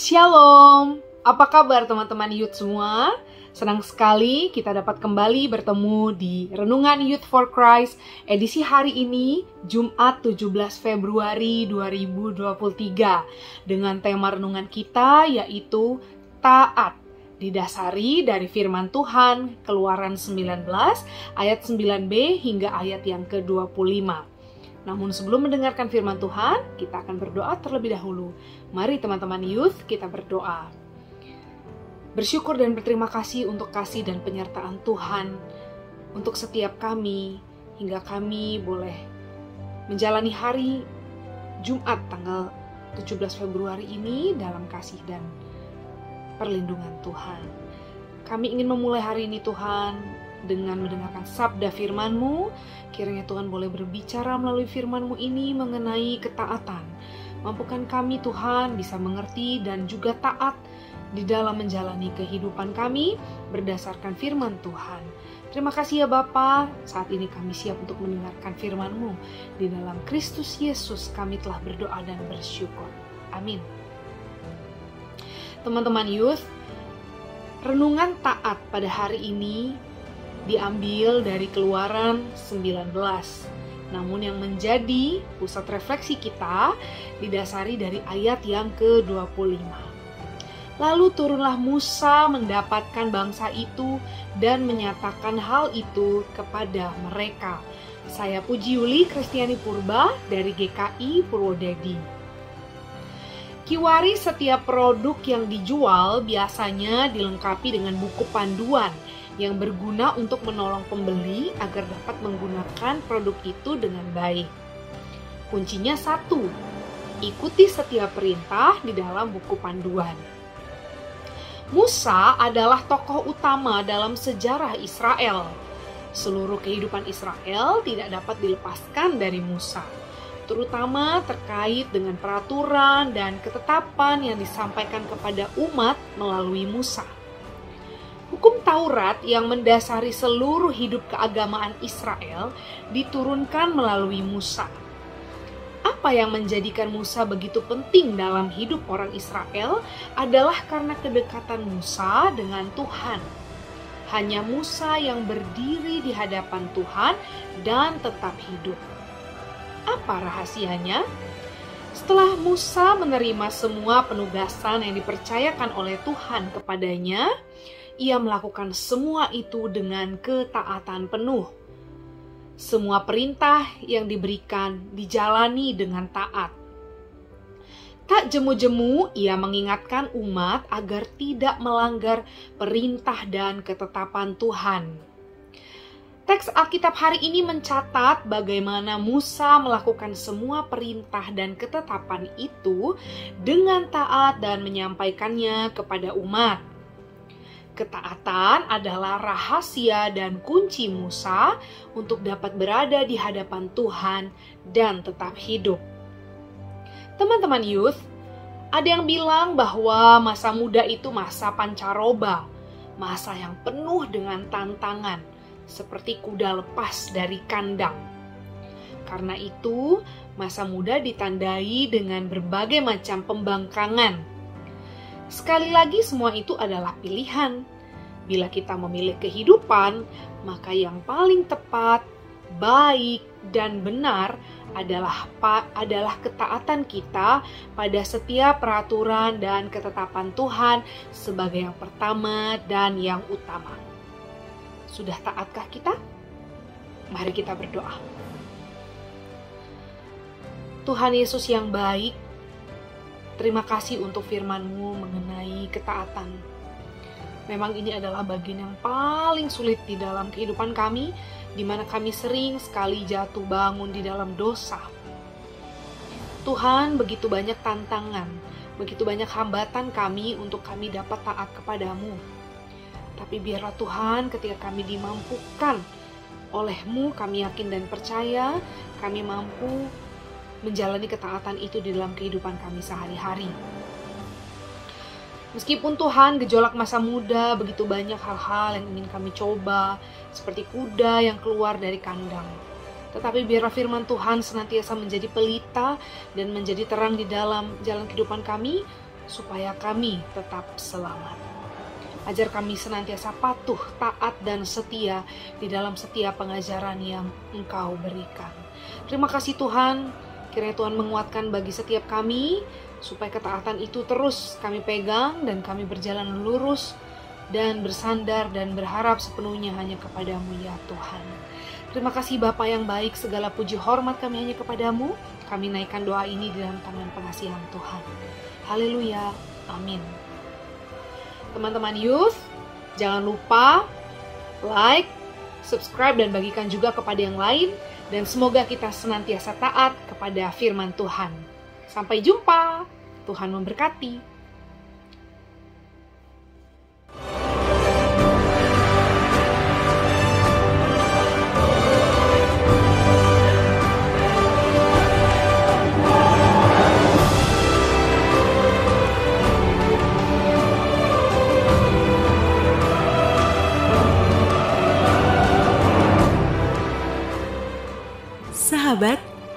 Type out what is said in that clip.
Shalom, apa kabar teman-teman youth semua? Senang sekali kita dapat kembali bertemu di Renungan Youth for Christ edisi hari ini Jumat 17 Februari 2023 dengan tema renungan kita yaitu taat didasari dari firman Tuhan Keluaran 19 ayat 9b hingga ayat yang ke-25. Namun sebelum mendengarkan firman Tuhan, kita akan berdoa terlebih dahulu. Mari teman-teman youth, kita berdoa. Bersyukur dan berterima kasih untuk kasih dan penyertaan Tuhan untuk setiap kami hingga kami boleh menjalani hari Jumat tanggal 17 Februari ini dalam kasih dan perlindungan Tuhan. Kami ingin memulai hari ini Tuhan dengan mendengarkan sabda firman-Mu, kiranya Tuhan boleh berbicara melalui firman-Mu ini mengenai ketaatan. Mampukan kami Tuhan bisa mengerti dan juga taat di dalam menjalani kehidupan kami berdasarkan firman Tuhan. Terima kasih ya Bapa, saat ini kami siap untuk mendengarkan firman-Mu. Di dalam Kristus Yesus kami telah berdoa dan bersyukur. Amin. Teman-teman youth, renungan taat pada hari ini diambil dari Keluaran 19. Namun yang menjadi pusat refleksi kita didasari dari ayat yang ke-25. Lalu turunlah Musa mendapatkan bangsa itu dan menyatakan hal itu kepada mereka. Saya Puji Yuli Kristiani Purba dari GKI Purwodadi. Kiwari setiap produk yang dijual biasanya dilengkapi dengan buku panduan yang berguna untuk menolong pembeli agar dapat menggunakan produk itu dengan baik. Kuncinya satu, ikuti setiap perintah di dalam buku panduan. Musa adalah tokoh utama dalam sejarah Israel. Seluruh kehidupan Israel tidak dapat dilepaskan dari Musa, terutama terkait dengan peraturan dan ketetapan yang disampaikan kepada umat melalui Musa. Hukum Taurat yang mendasari seluruh hidup keagamaan Israel diturunkan melalui Musa. Apa yang menjadikan Musa begitu penting dalam hidup orang Israel adalah karena kedekatan Musa dengan Tuhan. Hanya Musa yang berdiri di hadapan Tuhan dan tetap hidup. Apa rahasianya? Setelah Musa menerima semua penugasan yang dipercayakan oleh Tuhan kepadanya, ia melakukan semua itu dengan ketaatan penuh. Semua perintah yang diberikan dijalani dengan taat. Tak jemu-jemu, ia mengingatkan umat agar tidak melanggar perintah dan ketetapan Tuhan. Teks Alkitab hari ini mencatat bagaimana Musa melakukan semua perintah dan ketetapan itu dengan taat dan menyampaikannya kepada umat. Ketaatan adalah rahasia dan kunci Musa untuk dapat berada di hadapan Tuhan dan tetap hidup. Teman-teman youth, ada yang bilang bahwa masa muda itu masa pancaroba, masa yang penuh dengan tantangan, seperti kuda lepas dari kandang. Karena itu, masa muda ditandai dengan berbagai macam pembangkangan, Sekali lagi, semua itu adalah pilihan. Bila kita memilih kehidupan, maka yang paling tepat, baik, dan benar adalah adalah ketaatan kita pada setiap peraturan dan ketetapan Tuhan sebagai yang pertama dan yang utama. Sudah taatkah kita? Mari kita berdoa. Tuhan Yesus yang baik, Terima kasih untuk firman-Mu mengenai ketaatan. Memang ini adalah bagian yang paling sulit di dalam kehidupan kami, di mana kami sering sekali jatuh bangun di dalam dosa. Tuhan, begitu banyak tantangan, begitu banyak hambatan kami untuk kami dapat taat kepadamu. Tapi biarlah Tuhan ketika kami dimampukan olehmu, kami yakin dan percaya, kami mampu menjalani ketaatan itu di dalam kehidupan kami sehari-hari. Meskipun Tuhan gejolak masa muda begitu banyak hal-hal yang ingin kami coba, seperti kuda yang keluar dari kandang. Tetapi biarlah firman Tuhan senantiasa menjadi pelita dan menjadi terang di dalam jalan kehidupan kami, supaya kami tetap selamat. Ajar kami senantiasa patuh, taat, dan setia di dalam setiap pengajaran yang Engkau berikan. Terima kasih Tuhan, kiranya Tuhan menguatkan bagi setiap kami, supaya ketaatan itu terus kami pegang dan kami berjalan lurus dan bersandar dan berharap sepenuhnya hanya kepadamu ya Tuhan. Terima kasih Bapa yang baik, segala puji hormat kami hanya kepadamu. Kami naikkan doa ini di dalam tangan pengasihan Tuhan. Haleluya. Amin. Teman-teman youth, jangan lupa like, subscribe, dan bagikan juga kepada yang lain. Dan semoga kita senantiasa taat kepada firman Tuhan. Sampai jumpa. Tuhan memberkati.